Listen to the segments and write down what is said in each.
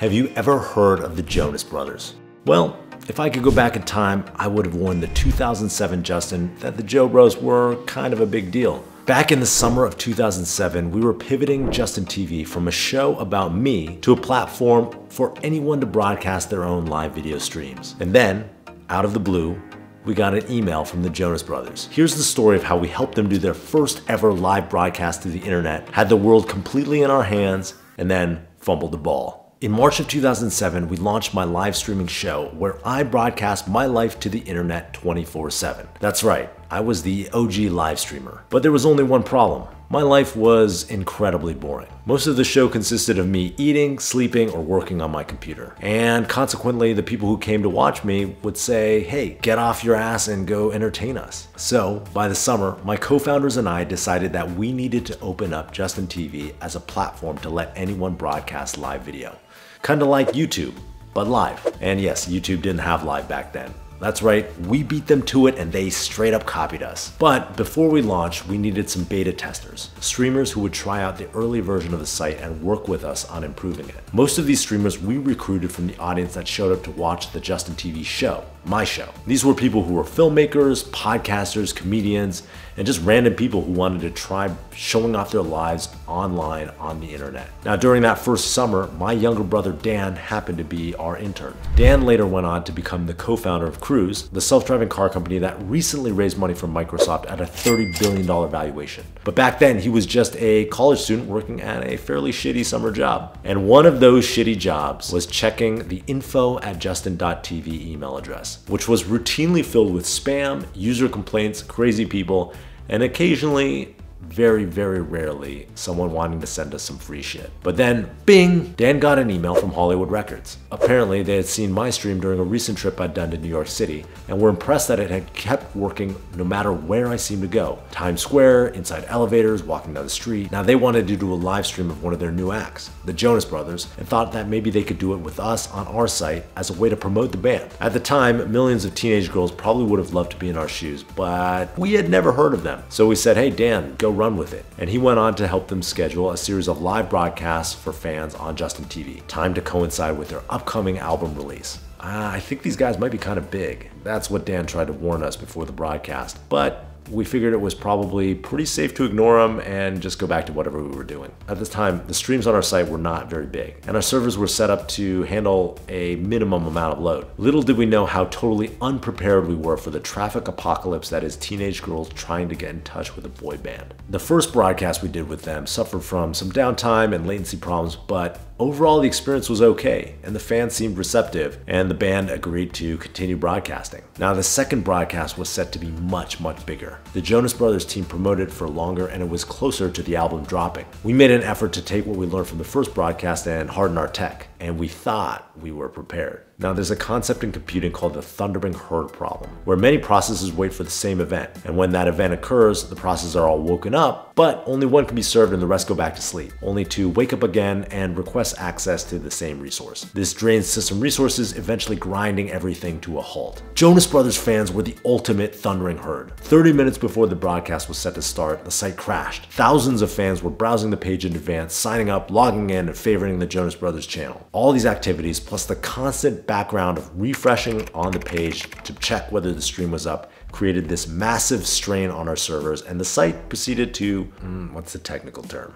Have you ever heard of the Jonas Brothers? Well, if I could go back in time, I would have warned the 2007 Justin that the Jo Bros were kind of a big deal. Back in the summer of 2007, we were pivoting Justin TV from a show about me to a platform for anyone to broadcast their own live video streams. And then, out of the blue, we got an email from the Jonas Brothers. Here's the story of how we helped them do their first ever live broadcast to the internet, had the world completely in our hands, and then fumbled the ball. In March of 2007, we launched my live streaming show where I broadcast my life to the internet 24 7. That's right, I was the OG live streamer. But there was only one problem. My life was incredibly boring. Most of the show consisted of me eating, sleeping, or working on my computer. And consequently, the people who came to watch me would say, hey, get off your ass and go entertain us. So, by the summer, my co founders and I decided that we needed to open up Justin TV as a platform to let anyone broadcast live video. Kinda like YouTube, but live. And yes, YouTube didn't have live back then. That's right, we beat them to it and they straight up copied us. But before we launched, we needed some beta testers, streamers who would try out the early version of the site and work with us on improving it. Most of these streamers we recruited from the audience that showed up to watch the Justin TV show, my show. These were people who were filmmakers, podcasters, comedians, and just random people who wanted to try showing off their lives online on the internet. Now, during that first summer, my younger brother Dan happened to be our intern. Dan later went on to become the co founder of Cruise, the self driving car company that recently raised money from Microsoft at a $30 billion valuation. But back then, he was just a college student working at a fairly shitty summer job. And one of those shitty jobs was checking the info at justin.tv email address, which was routinely filled with spam, user complaints, crazy people, and occasionally very, very rarely someone wanting to send us some free shit. But then, bing, Dan got an email from Hollywood Records. Apparently, they had seen my stream during a recent trip I'd done to New York City and were impressed that it had kept working no matter where I seemed to go. Times Square, inside elevators, walking down the street. Now they wanted to do a live stream of one of their new acts, the Jonas Brothers, and thought that maybe they could do it with us on our site as a way to promote the band. At the time, millions of teenage girls probably would have loved to be in our shoes, but we had never heard of them. So we said, hey Dan, go run with it. And he went on to help them schedule a series of live broadcasts for fans on Justin TV, timed to coincide with their upcoming album release. Uh, I think these guys might be kind of big. That's what Dan tried to warn us before the broadcast. But we figured it was probably pretty safe to ignore them and just go back to whatever we were doing. At this time, the streams on our site were not very big, and our servers were set up to handle a minimum amount of load. Little did we know how totally unprepared we were for the traffic apocalypse that is teenage girls trying to get in touch with a boy band. The first broadcast we did with them suffered from some downtime and latency problems, but Overall, the experience was okay, and the fans seemed receptive, and the band agreed to continue broadcasting. Now, the second broadcast was set to be much, much bigger. The Jonas Brothers team promoted for longer, and it was closer to the album dropping. We made an effort to take what we learned from the first broadcast and harden our tech, and we thought we were prepared. Now, there's a concept in computing called the thundering herd problem, where many processes wait for the same event, and when that event occurs, the processes are all woken up, but only one can be served and the rest go back to sleep, only to wake up again and request access to the same resource. This drains system resources, eventually grinding everything to a halt. Jonas Brothers fans were the ultimate thundering herd. 30 minutes before the broadcast was set to start, the site crashed. Thousands of fans were browsing the page in advance, signing up, logging in, and favoriting the Jonas Brothers channel. All these activities, plus the constant background of refreshing on the page to check whether the stream was up created this massive strain on our servers and the site proceeded to, mm, what's the technical term?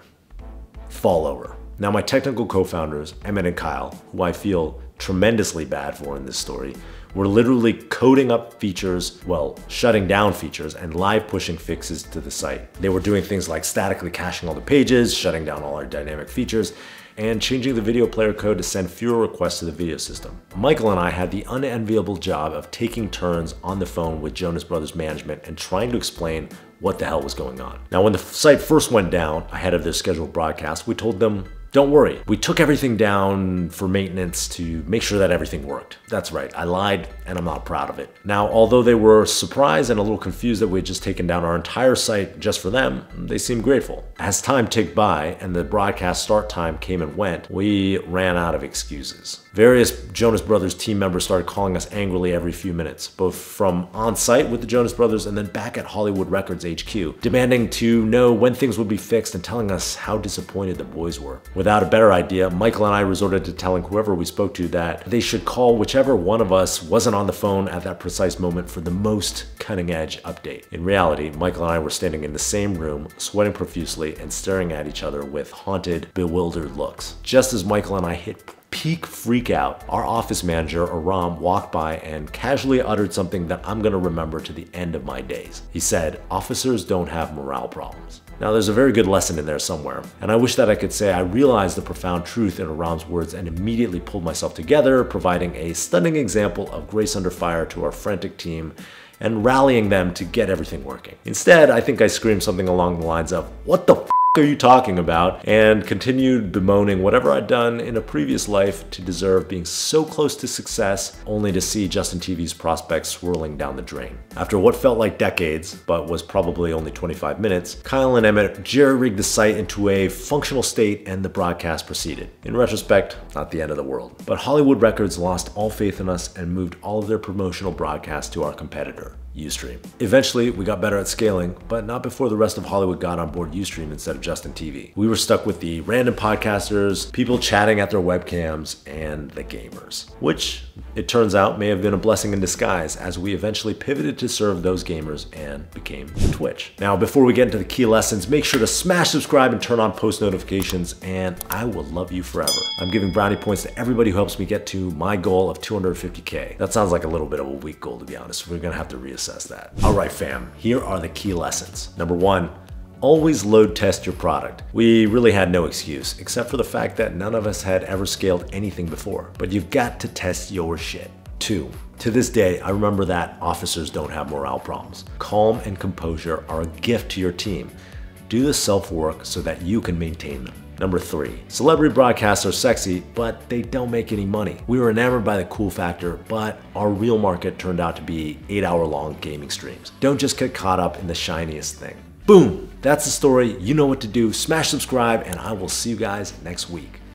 Fall over. Now my technical co-founders, Emmett and Kyle, who I feel tremendously bad for in this story, were literally coding up features, well, shutting down features and live pushing fixes to the site. They were doing things like statically caching all the pages, shutting down all our dynamic features, and changing the video player code to send fewer requests to the video system. Michael and I had the unenviable job of taking turns on the phone with Jonas Brothers management and trying to explain what the hell was going on. Now, when the site first went down ahead of their scheduled broadcast, we told them don't worry, we took everything down for maintenance to make sure that everything worked. That's right, I lied and I'm not proud of it. Now, although they were surprised and a little confused that we had just taken down our entire site just for them, they seemed grateful. As time ticked by and the broadcast start time came and went, we ran out of excuses. Various Jonas Brothers team members started calling us angrily every few minutes, both from on site with the Jonas Brothers and then back at Hollywood Records HQ, demanding to know when things would be fixed and telling us how disappointed the boys were. Without a better idea, Michael and I resorted to telling whoever we spoke to that they should call whichever one of us wasn't on the phone at that precise moment for the most cutting edge update. In reality, Michael and I were standing in the same room, sweating profusely and staring at each other with haunted, bewildered looks. Just as Michael and I hit peak freak out, our office manager, Aram, walked by and casually uttered something that I'm gonna remember to the end of my days. He said, officers don't have morale problems. Now, there's a very good lesson in there somewhere, and I wish that I could say I realized the profound truth in Aram's words and immediately pulled myself together, providing a stunning example of grace under fire to our frantic team and rallying them to get everything working. Instead, I think I screamed something along the lines of, What the are you talking about? And continued bemoaning whatever I'd done in a previous life to deserve being so close to success, only to see Justin TV's prospects swirling down the drain. After what felt like decades, but was probably only 25 minutes, Kyle and Emmett jerry-rigged the site into a functional state and the broadcast proceeded. In retrospect, not the end of the world. But Hollywood Records lost all faith in us and moved all of their promotional broadcasts to our competitor. Ustream. Eventually, we got better at scaling, but not before the rest of Hollywood got on board Ustream instead of Justin TV. We were stuck with the random podcasters, people chatting at their webcams, and the gamers, which it turns out may have been a blessing in disguise as we eventually pivoted to serve those gamers and became Twitch. Now, before we get into the key lessons, make sure to smash subscribe and turn on post notifications, and I will love you forever. I'm giving brownie points to everybody who helps me get to my goal of 250K. That sounds like a little bit of a weak goal, to be honest. We're gonna have to reassess that. All right, fam, here are the key lessons. Number one, always load test your product. We really had no excuse, except for the fact that none of us had ever scaled anything before, but you've got to test your shit. Two, to this day, I remember that officers don't have morale problems. Calm and composure are a gift to your team. Do the self work so that you can maintain them. Number three, celebrity broadcasts are sexy, but they don't make any money. We were enamored by the cool factor, but our real market turned out to be eight hour long gaming streams. Don't just get caught up in the shiniest thing. Boom, that's the story. You know what to do. Smash subscribe, and I will see you guys next week.